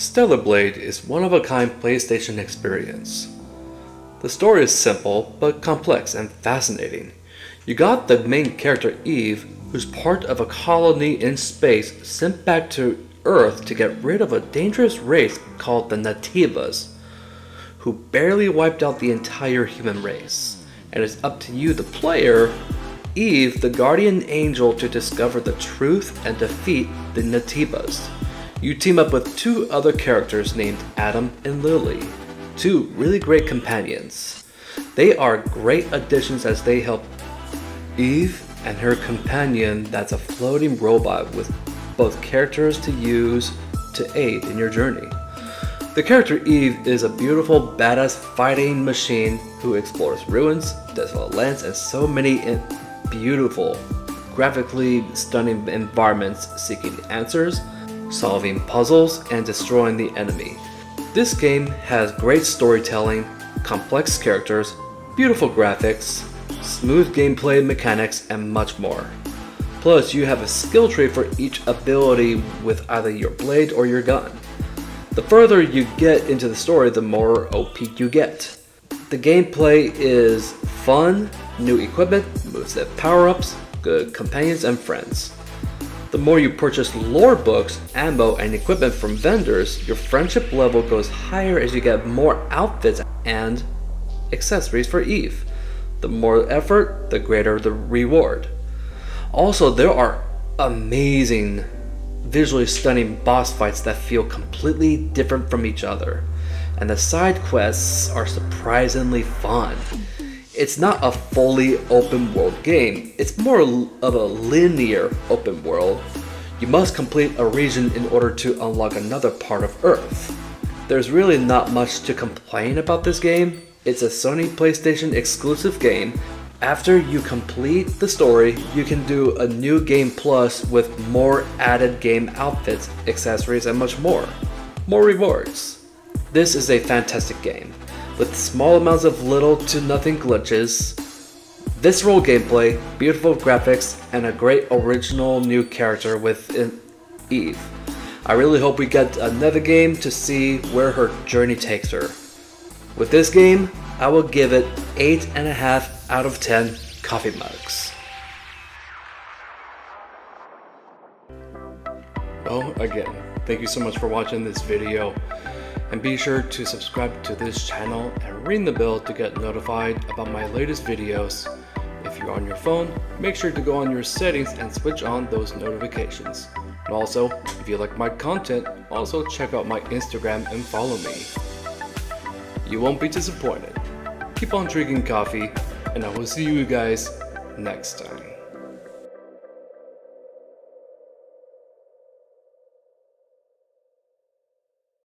Stellar Blade is one of a kind PlayStation experience. The story is simple but complex and fascinating. You got the main character Eve, who's part of a colony in space sent back to Earth to get rid of a dangerous race called the Naytibas, who barely wiped out the entire human race. And it's up to you, the player, Eve, the guardian angel, to discover the truth and defeat the Naytibas. You team up with two other characters named Adam and Lily, two really great companions. They are great additions as they help Eve and her companion that's a floating robot with both characters to use to aid in your journey. The character Eve is a beautiful, badass fighting machine who explores ruins, desolate lands, and so many beautiful, graphically stunning environments seeking answers solving puzzles, and destroying the enemy. This game has great storytelling, complex characters, beautiful graphics, smooth gameplay mechanics, and much more. Plus, you have a skill tree for each ability with either your blade or your gun. The further you get into the story, the more OP you get. The gameplay is fun, new equipment, moveset power-ups, good companions, and friends. The more you purchase lore books, ammo, and equipment from vendors, your friendship level goes higher as you get more outfits and accessories for Eve. The more effort, the greater the reward. Also, there are amazing, visually stunning boss fights that feel completely different from each other. And the side quests are surprisingly fun it's not a fully open world game. It's more of a linear open world. You must complete a region in order to unlock another part of Earth. There's really not much to complain about this game. It's a Sony PlayStation exclusive game. After you complete the story, you can do a new game plus with more added game outfits, accessories, and much more. More rewards. This is a fantastic game with small amounts of little to nothing glitches, visceral gameplay, beautiful graphics, and a great original new character with Eve. I really hope we get another game to see where her journey takes her. With this game, I will give it 8.5 out of 10 coffee mugs. Well, again, thank you so much for watching this video. And be sure to subscribe to this channel and ring the bell to get notified about my latest videos. If you're on your phone, make sure to go on your settings and switch on those notifications. And also, if you like my content, also check out my Instagram and follow me. You won't be disappointed. Keep on drinking coffee, and I will see you guys next time.